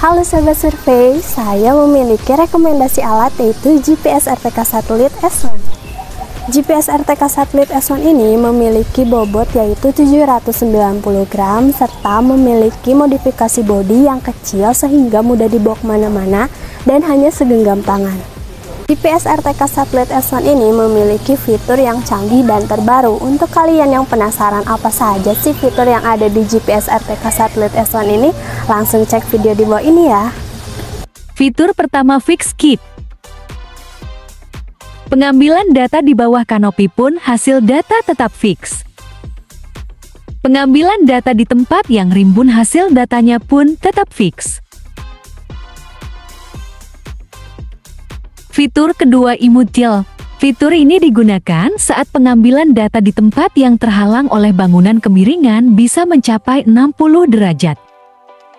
Halo sahabat survei, saya memiliki rekomendasi alat yaitu GPS RTK Satelit S1. GPS RTK Satelit S1 ini memiliki bobot yaitu 790 gram serta memiliki modifikasi bodi yang kecil sehingga mudah dibawa ke mana-mana dan hanya segenggam tangan. GPS RTK Satelit S1 ini memiliki fitur yang canggih dan terbaru. Untuk kalian yang penasaran apa saja sih fitur yang ada di GPS RTK Satelit S1 ini, langsung cek video di bawah ini ya. Fitur pertama Fix Keep. Pengambilan data di bawah kanopi pun hasil data tetap fix. Pengambilan data di tempat yang rimbun hasil datanya pun tetap fix. Fitur kedua Imutil. Fitur ini digunakan saat pengambilan data di tempat yang terhalang oleh bangunan kemiringan bisa mencapai 60 derajat.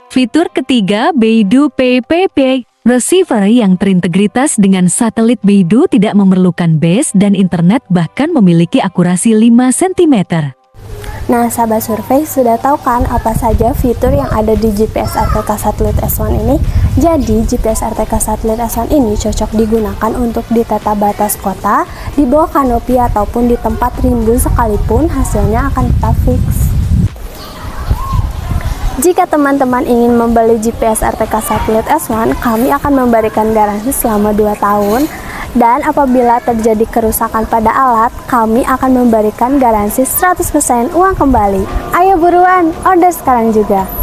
Fitur ketiga Beidou PPP Receiver yang terintegritas dengan satelit Beidou tidak memerlukan base dan internet bahkan memiliki akurasi 5 cm. Nah, sahabat survei sudah tahu kan apa saja fitur yang ada di GPS RTK Satelit S1 ini? Jadi, GPS RTK Satelit S1 ini cocok digunakan untuk di tata batas kota, di bawah kanopi ataupun di tempat rimbun sekalipun hasilnya akan tetap fix. Jika teman-teman ingin membeli GPS RTK Satelit S1, kami akan memberikan garansi selama 2 tahun dan apabila terjadi kerusakan pada alat, kami akan memberikan garansi 100% uang kembali. Ayo buruan, order sekarang juga.